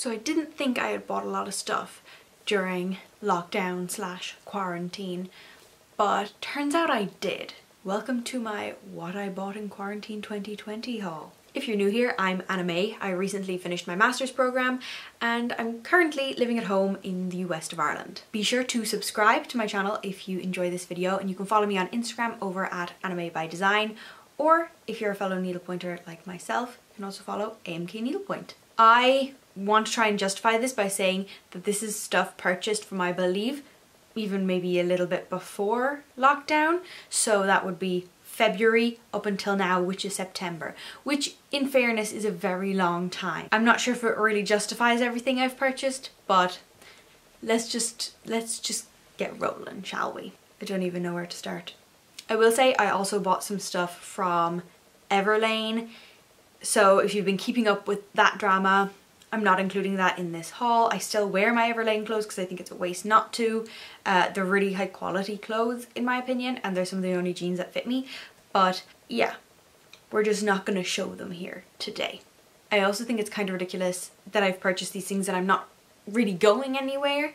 So I didn't think I had bought a lot of stuff during lockdown slash quarantine, but turns out I did. Welcome to my What I Bought in Quarantine 2020 haul. If you're new here, I'm Anna Mae. I recently finished my master's program and I'm currently living at home in the west of Ireland. Be sure to subscribe to my channel if you enjoy this video and you can follow me on Instagram over at May by Design or if you're a fellow needlepointer like myself, you can also follow AMK Needlepoint. I want to try and justify this by saying that this is stuff purchased from I believe even maybe a little bit before lockdown so that would be February up until now, which is September, which in fairness is a very long time. I'm not sure if it really justifies everything I've purchased, but let's just, let's just get rolling, shall we? I don't even know where to start. I will say I also bought some stuff from Everlane. So if you've been keeping up with that drama, I'm not including that in this haul. I still wear my Everlane clothes because I think it's a waste not to. Uh, they're really high quality clothes in my opinion and they're some of the only jeans that fit me. But yeah, we're just not going to show them here today. I also think it's kind of ridiculous that I've purchased these things and I'm not really going anywhere.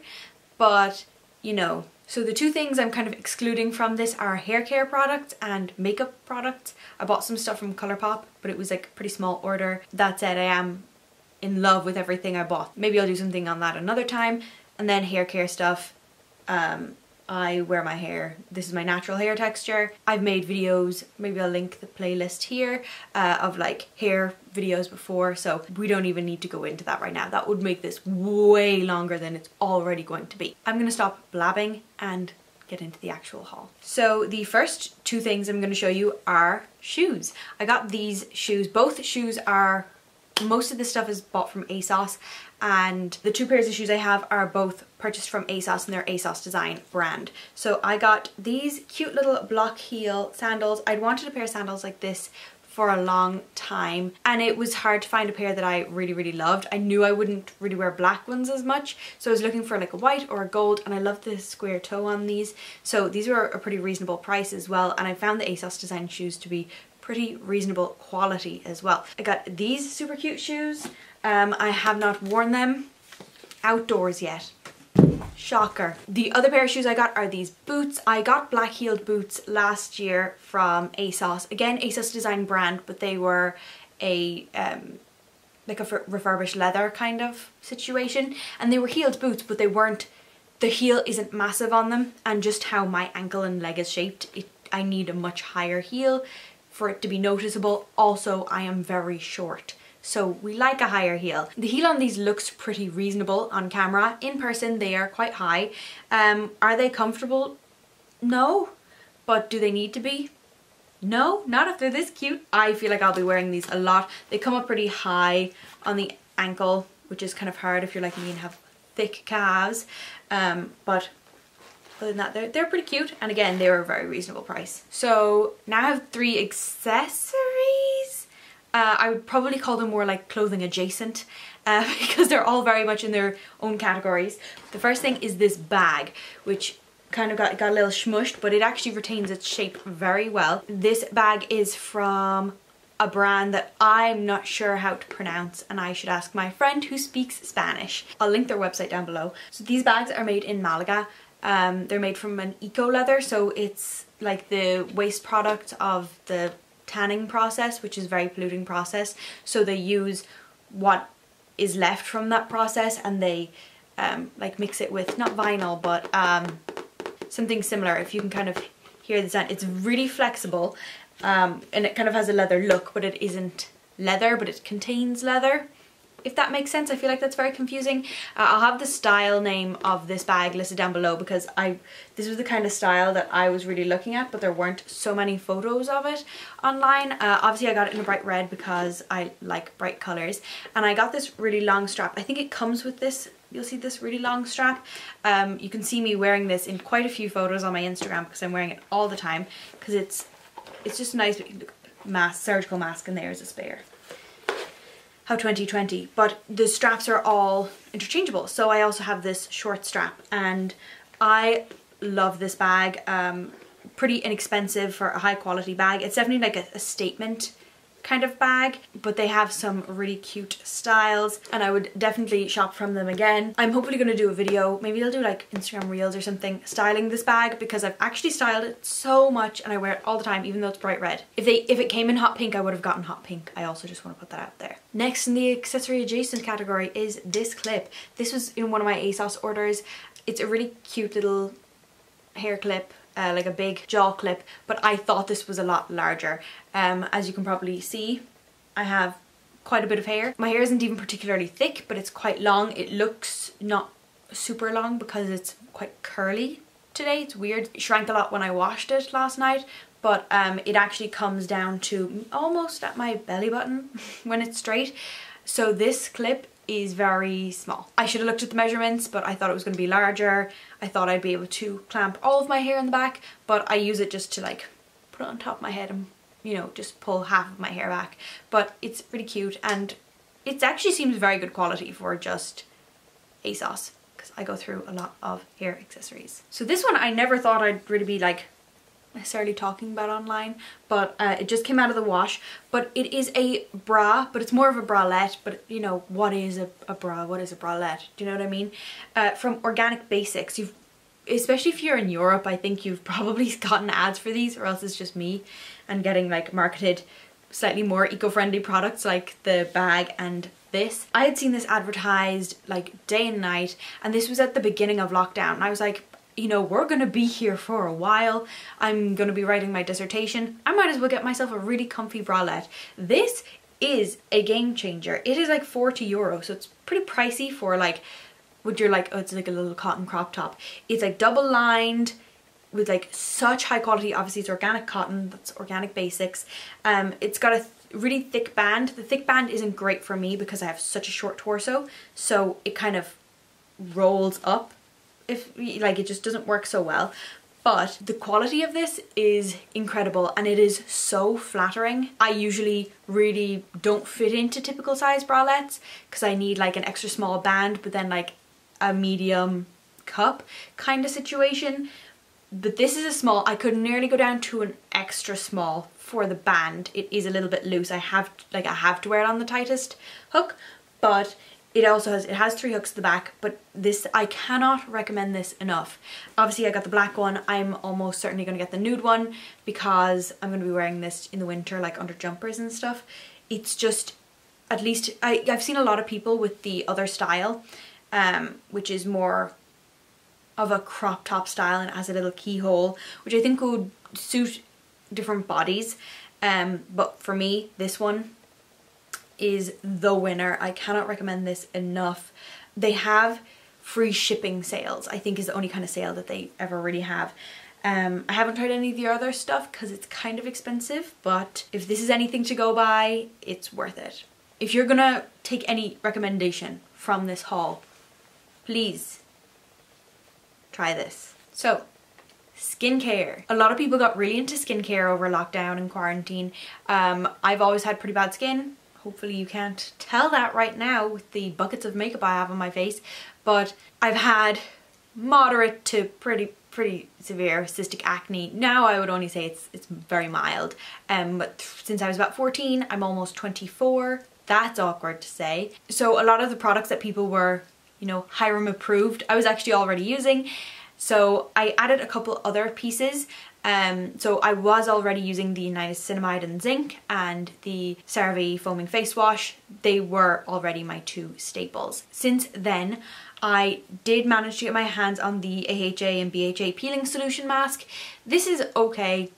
But, you know, so the two things I'm kind of excluding from this are hair care products and makeup products. I bought some stuff from Colourpop, but it was like a pretty small order. That said, I am in love with everything I bought. Maybe I'll do something on that another time. And then hair care stuff. Um, I wear my hair. This is my natural hair texture. I've made videos, maybe I'll link the playlist here, uh, of like hair videos before, so we don't even need to go into that right now. That would make this way longer than it's already going to be. I'm gonna stop blabbing and get into the actual haul. So the first two things I'm to show you are shoes. I got these shoes. Both shoes are most of the stuff is bought from ASOS and the two pairs of shoes I have are both purchased from ASOS and their ASOS design brand. So I got these cute little block heel sandals. I'd wanted a pair of sandals like this for a long time and it was hard to find a pair that I really really loved. I knew I wouldn't really wear black ones as much so I was looking for like a white or a gold and I love the square toe on these so these were a pretty reasonable price as well and I found the ASOS design shoes to be pretty reasonable quality as well. I got these super cute shoes. Um, I have not worn them outdoors yet. Shocker. The other pair of shoes I got are these boots. I got black heeled boots last year from ASOS. Again, ASOS design brand, but they were a um, like a refurbished leather kind of situation. And they were heeled boots, but they weren't, the heel isn't massive on them. And just how my ankle and leg is shaped, it, I need a much higher heel for it to be noticeable. Also, I am very short. So we like a higher heel. The heel on these looks pretty reasonable on camera. In person, they are quite high. Um, are they comfortable? No. But do they need to be? No, not if they're this cute. I feel like I'll be wearing these a lot. They come up pretty high on the ankle, which is kind of hard if you're like me and have thick calves. Um, but other than that, they're, they're pretty cute. And again, they were a very reasonable price. So now I have three accessories. Uh, I would probably call them more like clothing adjacent uh, because they're all very much in their own categories. The first thing is this bag, which kind of got, got a little smushed, but it actually retains its shape very well. This bag is from a brand that I'm not sure how to pronounce and I should ask my friend who speaks Spanish. I'll link their website down below. So these bags are made in Malaga um, they're made from an eco leather, so it's like the waste product of the tanning process, which is a very polluting process. So they use what is left from that process and they um, like mix it with, not vinyl, but um, something similar. If you can kind of hear the sound, it's really flexible um, and it kind of has a leather look, but it isn't leather, but it contains leather if that makes sense. I feel like that's very confusing. Uh, I'll have the style name of this bag listed down below because I this was the kind of style that I was really looking at but there weren't so many photos of it online. Uh, obviously I got it in a bright red because I like bright colours and I got this really long strap. I think it comes with this you'll see this really long strap. Um, you can see me wearing this in quite a few photos on my Instagram because I'm wearing it all the time because it's it's just nice mask, surgical mask and there's a spare how 2020 but the straps are all interchangeable. So I also have this short strap and I love this bag um, pretty inexpensive for a high quality bag. It's definitely like a, a statement kind of bag, but they have some really cute styles and I would definitely shop from them again. I'm hopefully going to do a video, maybe I'll do like Instagram reels or something, styling this bag because I've actually styled it so much and I wear it all the time even though it's bright red. If they if it came in hot pink I would have gotten hot pink. I also just want to put that out there. Next in the accessory adjacent category is this clip. This was in one of my ASOS orders. It's a really cute little hair clip uh, like a big jaw clip but I thought this was a lot larger. Um, as you can probably see I have quite a bit of hair. My hair isn't even particularly thick but it's quite long. It looks not super long because it's quite curly today. It's weird. It shrank a lot when I washed it last night but um, it actually comes down to almost at my belly button when it's straight. So this clip is very small. I should have looked at the measurements but I thought it was going to be larger. I thought I'd be able to clamp all of my hair in the back but I use it just to like put it on top of my head and you know just pull half of my hair back but it's pretty cute and it actually seems very good quality for just ASOS because I go through a lot of hair accessories. So this one I never thought I'd really be like necessarily talking about online but uh, it just came out of the wash. But it is a bra but it's more of a bralette but you know what is a, a bra? What is a bralette? Do you know what I mean? Uh, from Organic Basics you've especially if you're in Europe I think you've probably gotten ads for these or else it's just me and getting like marketed slightly more eco-friendly products like the bag and this. I had seen this advertised like day and night and this was at the beginning of lockdown and I was like you know, we're gonna be here for a while. I'm gonna be writing my dissertation. I might as well get myself a really comfy bralette. This is a game changer. It is like 40 euro, so it's pretty pricey for like, would you're like, oh, it's like a little cotton crop top. It's like double lined with like such high quality, obviously it's organic cotton, that's organic basics. Um, it's got a th really thick band. The thick band isn't great for me because I have such a short torso, so it kind of rolls up if like it just doesn't work so well. But the quality of this is incredible and it is so flattering. I usually really don't fit into typical size bralettes because I need like an extra small band but then like a medium cup kind of situation. But this is a small I could nearly go down to an extra small for the band. It is a little bit loose. I have like I have to wear it on the tightest hook but it also has, it has three hooks at the back, but this, I cannot recommend this enough. Obviously I got the black one, I'm almost certainly going to get the nude one because I'm going to be wearing this in the winter like under jumpers and stuff. It's just, at least, I, I've seen a lot of people with the other style, um, which is more of a crop top style and has a little keyhole, which I think would suit different bodies. Um, but for me, this one is the winner. I cannot recommend this enough. They have free shipping sales, I think is the only kind of sale that they ever really have. Um, I haven't tried any of the other stuff because it's kind of expensive, but if this is anything to go by, it's worth it. If you're gonna take any recommendation from this haul, please try this. So, skincare. A lot of people got really into skincare over lockdown and quarantine. Um, I've always had pretty bad skin. Hopefully you can't tell that right now with the buckets of makeup I have on my face, but I've had moderate to pretty pretty severe cystic acne. Now I would only say it's it's very mild. Um, but since I was about 14, I'm almost 24. That's awkward to say. So a lot of the products that people were, you know, Hyram approved, I was actually already using. So I added a couple other pieces um, so I was already using the niacinamide and zinc and the CeraVe foaming face wash. They were already my two staples. Since then, I did manage to get my hands on the AHA and BHA peeling solution mask. This is okay,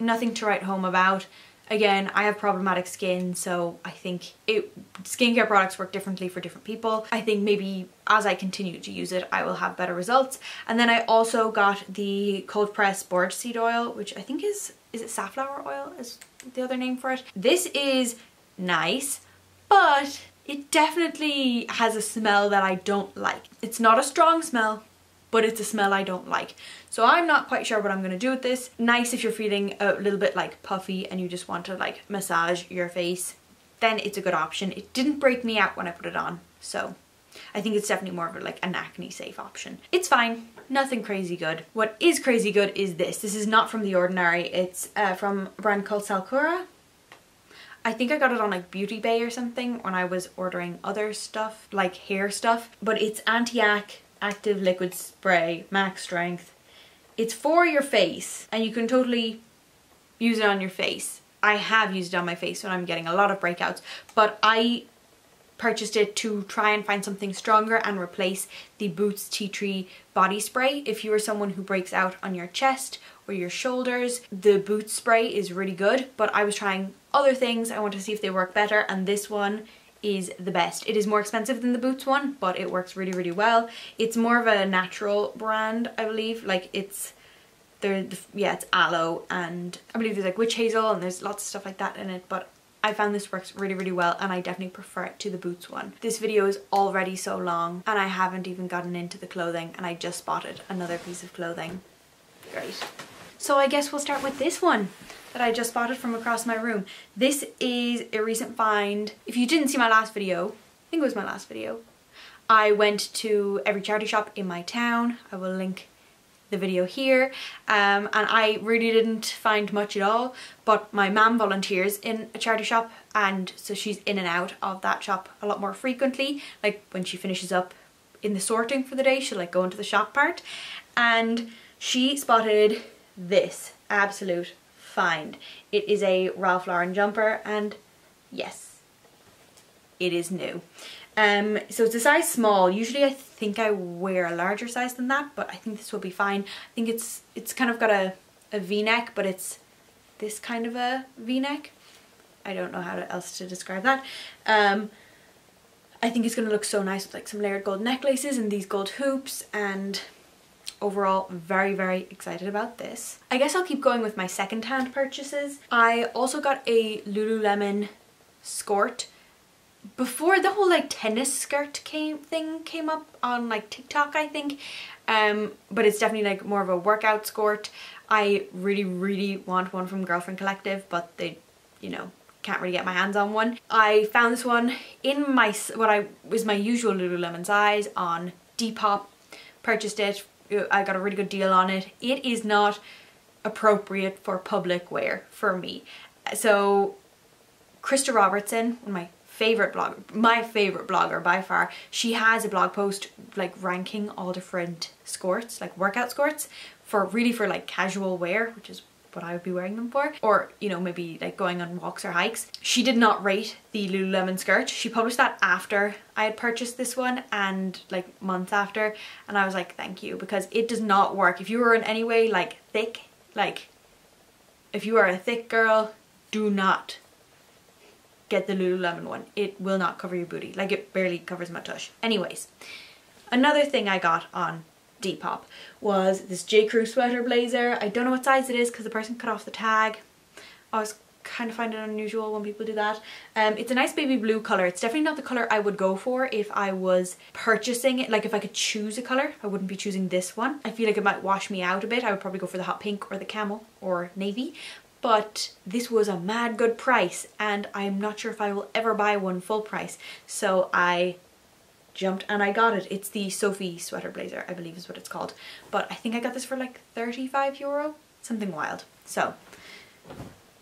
nothing to write home about. Again, I have problematic skin, so I think it skincare products work differently for different people. I think maybe as I continue to use it, I will have better results. And then I also got the cold press borage seed oil, which I think is, is it safflower oil is the other name for it? This is nice, but it definitely has a smell that I don't like. It's not a strong smell, but it's a smell I don't like. So I'm not quite sure what I'm gonna do with this. Nice if you're feeling a little bit like puffy and you just want to like massage your face, then it's a good option. It didn't break me out when I put it on, so I think it's definitely more of a, like an acne safe option. It's fine, nothing crazy good. What is crazy good is this. This is not from The Ordinary, it's uh, from a brand called Salcura. I think I got it on like Beauty Bay or something when I was ordering other stuff, like hair stuff. But it's Anti-Acne Active Liquid Spray, max strength. It's for your face and you can totally use it on your face. I have used it on my face when I'm getting a lot of breakouts, but I purchased it to try and find something stronger and replace the Boots Tea Tree body spray. If you are someone who breaks out on your chest or your shoulders, the Boots spray is really good, but I was trying other things. I want to see if they work better and this one is the best. It is more expensive than the Boots one, but it works really, really well. It's more of a natural brand, I believe. Like it's, there, yeah, it's aloe and I believe there's like witch hazel and there's lots of stuff like that in it, but I found this works really really well and I definitely prefer it to the Boots one. This video is already so long and I haven't even gotten into the clothing and I just spotted another piece of clothing. Great. So I guess we'll start with this one that I just spotted from across my room. This is a recent find. If you didn't see my last video, I think it was my last video, I went to every charity shop in my town. I will link the video here um, and I really didn't find much at all but my mum volunteers in a charity shop and so she's in and out of that shop a lot more frequently like when she finishes up in the sorting for the day she'll like go into the shop part and she spotted this absolute find. It is a Ralph Lauren jumper and yes it is new. Um, so it's a size small. Usually I think I wear a larger size than that, but I think this will be fine. I think it's it's kind of got a, a v-neck, but it's this kind of a v-neck. I don't know how else to describe that. Um, I think it's going to look so nice with like some layered gold necklaces and these gold hoops and overall very very excited about this. I guess I'll keep going with my second hand purchases. I also got a Lululemon skirt before the whole like tennis skirt came thing came up on like TikTok I think um but it's definitely like more of a workout skirt I really really want one from Girlfriend Collective but they you know can't really get my hands on one I found this one in my what I was my usual Lululemon size on Depop purchased it I got a really good deal on it. It is not appropriate for public wear for me. So Krista Robertson, my favorite blogger, my favorite blogger by far, she has a blog post like ranking all different skirts, like workout skirts for really for like casual wear, which is what I would be wearing them for or you know maybe like going on walks or hikes. She did not rate the Lululemon skirt. She published that after I had purchased this one and like months after and I was like thank you because it does not work. If you are in any way like thick like if you are a thick girl do not get the Lululemon one. It will not cover your booty. Like it barely covers my tush. Anyways, another thing I got on Depop was this J. Crew sweater blazer. I don't know what size it is because the person cut off the tag. I was kind of find it unusual when people do that. Um, it's a nice baby blue colour. It's definitely not the colour I would go for if I was purchasing it. Like if I could choose a colour, I wouldn't be choosing this one. I feel like it might wash me out a bit. I would probably go for the hot pink or the camel or navy but this was a mad good price and I'm not sure if I will ever buy one full price so I jumped and I got it. It's the Sophie sweater blazer I believe is what it's called but I think I got this for like 35 euro something wild so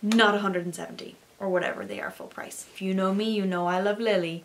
not 170 or whatever they are full price. If you know me you know I love Lilly.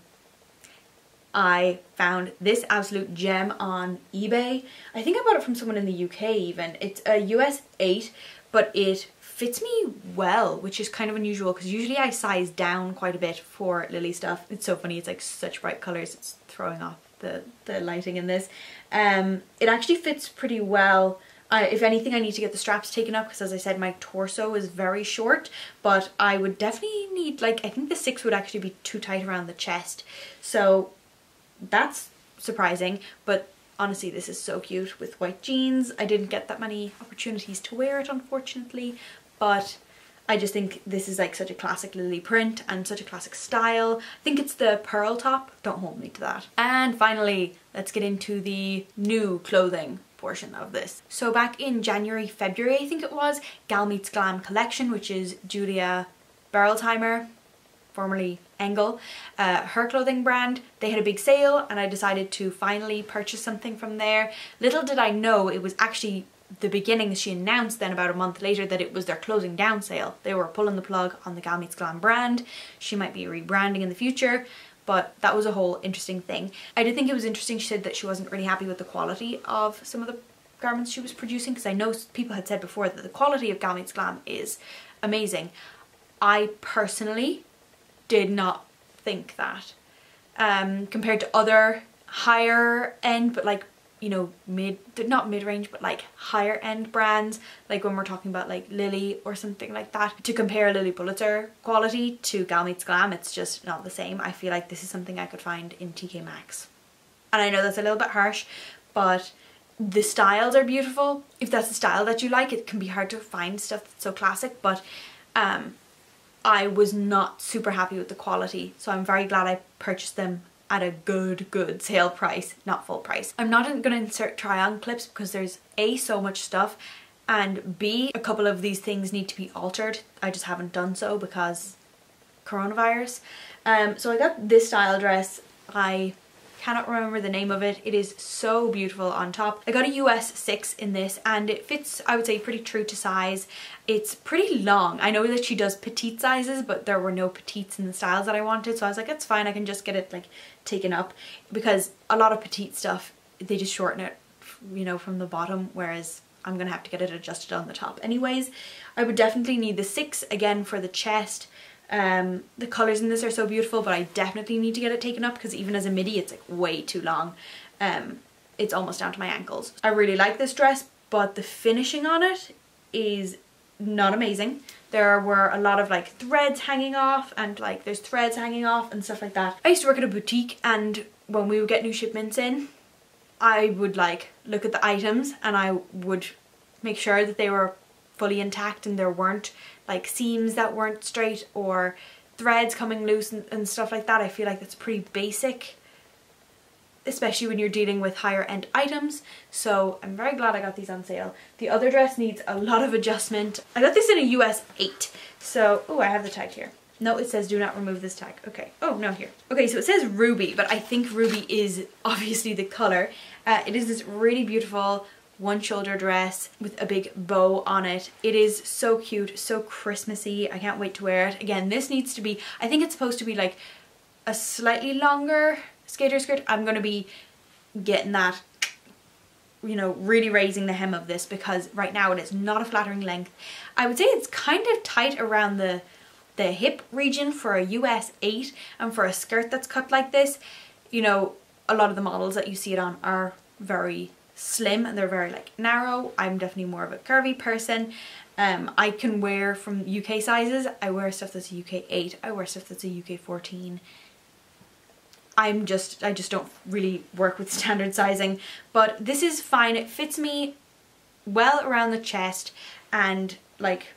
I found this absolute gem on eBay. I think I bought it from someone in the UK even. It's a US 8 but it fits me well, which is kind of unusual because usually I size down quite a bit for Lilly stuff. It's so funny, it's like such bright colours, it's throwing off the, the lighting in this. Um, it actually fits pretty well. I, if anything, I need to get the straps taken up because as I said, my torso is very short, but I would definitely need, like, I think the six would actually be too tight around the chest. So that's surprising, but honestly this is so cute with white jeans. I didn't get that many opportunities to wear it unfortunately, but I just think this is like such a classic Lilly print and such a classic style. I think it's the pearl top, don't hold me to that. And finally, let's get into the new clothing portion of this. So back in January, February I think it was, Gal Meets Glam collection, which is Julia Berolzheimer, formerly Engel, uh, her clothing brand, they had a big sale and I decided to finally purchase something from there. Little did I know it was actually the beginning she announced then about a month later that it was their closing down sale. They were pulling the plug on the Gal Meets Glam brand. She might be rebranding in the future but that was a whole interesting thing. I did think it was interesting she said that she wasn't really happy with the quality of some of the garments she was producing because I know people had said before that the quality of Gal Meets Glam is amazing. I personally did not think that um, compared to other higher end but like you know mid not mid-range but like higher end brands like when we're talking about like Lilly or something like that to compare Lilly Pulitzer quality to Gal Meets Glam it's just not the same. I feel like this is something I could find in TK Maxx. And I know that's a little bit harsh but the styles are beautiful. If that's the style that you like it can be hard to find stuff that's so classic but um I was not super happy with the quality so I'm very glad I purchased them at a good good sale price not full price. I'm not going to insert try on clips because there's a so much stuff and b a couple of these things need to be altered. I just haven't done so because coronavirus. Um so I got this style dress. I cannot remember the name of it. It is so beautiful on top. I got a US 6 in this and it fits, I would say, pretty true to size. It's pretty long. I know that she does petite sizes, but there were no petites in the styles that I wanted. So I was like, it's fine. I can just get it like taken up because a lot of petite stuff, they just shorten it, you know, from the bottom. Whereas I'm gonna have to get it adjusted on the top anyways. I would definitely need the six again for the chest um, the colours in this are so beautiful, but I definitely need to get it taken up because even as a midi, it's like way too long. Um, it's almost down to my ankles. I really like this dress, but the finishing on it is not amazing. There were a lot of like threads hanging off and like there's threads hanging off and stuff like that. I used to work at a boutique and when we would get new shipments in, I would like look at the items and I would make sure that they were fully intact and there weren't like seams that weren't straight or threads coming loose and, and stuff like that. I feel like that's pretty basic especially when you're dealing with higher end items so I'm very glad I got these on sale. The other dress needs a lot of adjustment. I got this in a US 8 so oh I have the tag here. No it says do not remove this tag. Okay oh no here. Okay so it says ruby but I think ruby is obviously the color. Uh, it is this really beautiful one shoulder dress with a big bow on it. It is so cute, so Christmassy. I can't wait to wear it. Again, this needs to be, I think it's supposed to be like a slightly longer skater skirt. I'm going to be getting that you know, really raising the hem of this because right now it is not a flattering length. I would say it's kind of tight around the the hip region for a US 8 and for a skirt that's cut like this, you know, a lot of the models that you see it on are very slim and they're very like narrow. I'm definitely more of a curvy person. Um, I can wear from UK sizes. I wear stuff that's a UK 8. I wear stuff that's a UK 14. I'm just, I just don't really work with standard sizing. But this is fine. It fits me well around the chest and like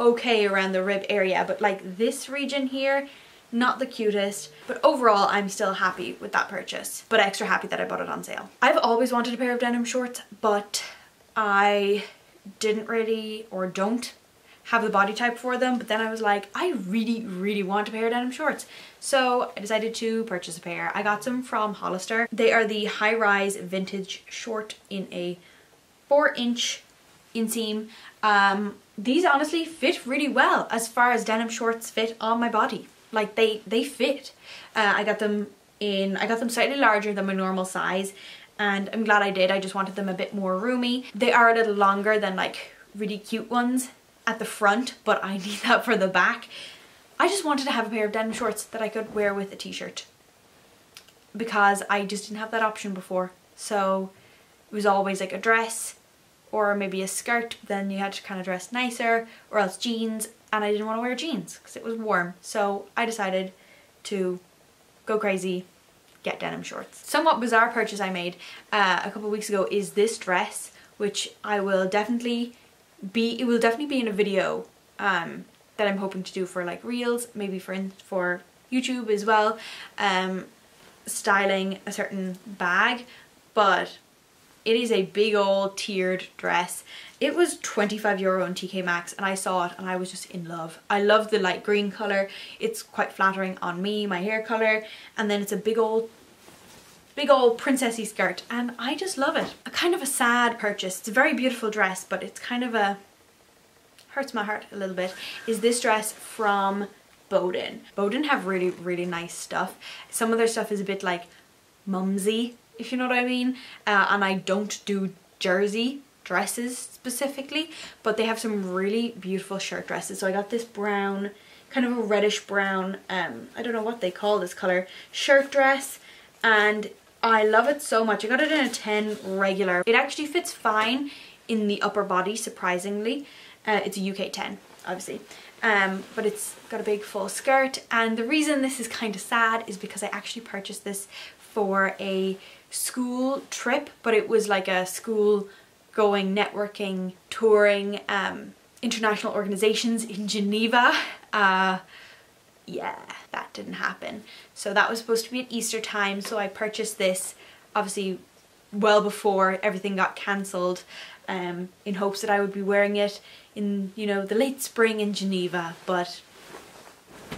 okay around the rib area. But like this region here, not the cutest, but overall I'm still happy with that purchase, but extra happy that I bought it on sale. I've always wanted a pair of denim shorts, but I didn't really or don't have the body type for them, but then I was like, I really, really want a pair of denim shorts. So I decided to purchase a pair. I got some from Hollister. They are the high-rise vintage short in a four inch inseam. Um, these honestly fit really well as far as denim shorts fit on my body like they they fit. Uh, I got them in I got them slightly larger than my normal size and I'm glad I did. I just wanted them a bit more roomy. They are a little longer than like really cute ones at the front but I need that for the back. I just wanted to have a pair of denim shorts that I could wear with a t-shirt because I just didn't have that option before. So it was always like a dress or maybe a skirt then you had to kind of dress nicer or else jeans and I didn't want to wear jeans because it was warm. So I decided to go crazy, get denim shorts. Somewhat bizarre purchase I made uh, a couple weeks ago is this dress, which I will definitely be, it will definitely be in a video um, that I'm hoping to do for like reels, maybe for, for YouTube as well, um, styling a certain bag, but it is a big old tiered dress. It was 25 euro on TK Maxx and I saw it and I was just in love. I love the light green colour. It's quite flattering on me, my hair colour. And then it's a big old big old princessy skirt and I just love it. A kind of a sad purchase. It's a very beautiful dress but it's kind of a hurts my heart a little bit is this dress from Boden. Boden have really really nice stuff. Some of their stuff is a bit like mumsy if you know what I mean uh, and I don't do jersey dresses specifically but they have some really beautiful shirt dresses. So I got this brown kind of a reddish brown um I don't know what they call this color shirt dress and I love it so much. I got it in a 10 regular. It actually fits fine in the upper body surprisingly. Uh, it's a UK 10 obviously. Um, but it's got a big full skirt and the reason this is kind of sad is because I actually purchased this for a school trip but it was like a school going networking, touring, um, international organizations in Geneva. Uh, yeah, that didn't happen. So that was supposed to be at Easter time, so I purchased this obviously well before everything got cancelled um, in hopes that I would be wearing it in, you know, the late spring in Geneva, but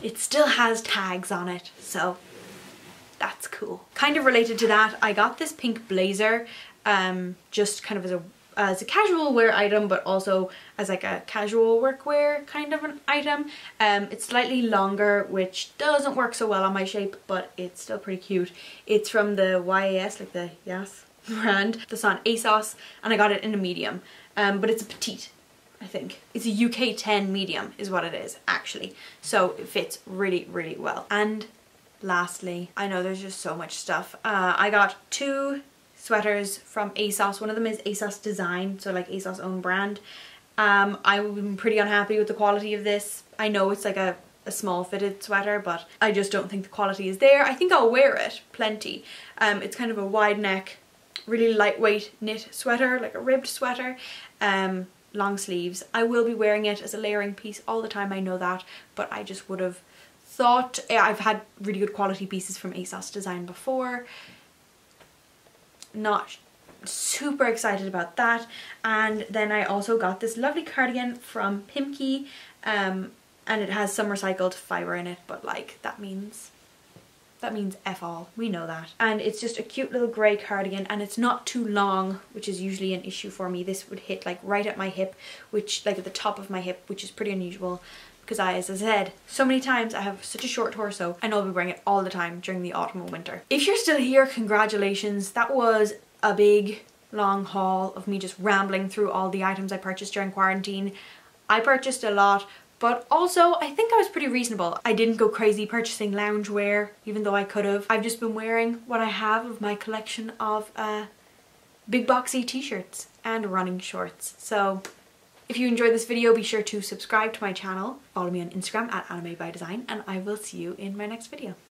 it still has tags on it, so that's cool. Kind of related to that, I got this pink blazer um, just kind of as a as a casual wear item but also as like a casual workwear kind of an item. Um, it's slightly longer which doesn't work so well on my shape but it's still pretty cute. It's from the YAS like the YAS brand that's on ASOS and I got it in a medium um, but it's a petite I think. It's a UK 10 medium is what it is actually so it fits really really well and lastly I know there's just so much stuff uh, I got two sweaters from ASOS. One of them is ASOS Design, so like ASOS own brand. Um, I'm pretty unhappy with the quality of this. I know it's like a, a small fitted sweater, but I just don't think the quality is there. I think I'll wear it plenty. Um, it's kind of a wide neck, really lightweight knit sweater, like a ribbed sweater. Um, long sleeves. I will be wearing it as a layering piece all the time, I know that, but I just would have thought, I've had really good quality pieces from ASOS Design before, not super excited about that and then I also got this lovely cardigan from Pimkie um, and it has some recycled fibre in it but like that means that means F all, we know that. And it's just a cute little grey cardigan and it's not too long, which is usually an issue for me. This would hit like right at my hip, which like at the top of my hip, which is pretty unusual because I, as I said, so many times I have such a short torso and I'll be wearing it all the time during the autumn and winter. If you're still here, congratulations. That was a big long haul of me just rambling through all the items I purchased during quarantine. I purchased a lot, but also I think I was pretty reasonable. I didn't go crazy purchasing loungewear, even though I could have. I've just been wearing what I have of my collection of uh, big boxy t-shirts and running shorts. So if you enjoyed this video, be sure to subscribe to my channel, follow me on Instagram at AnnaMae by Design, and I will see you in my next video.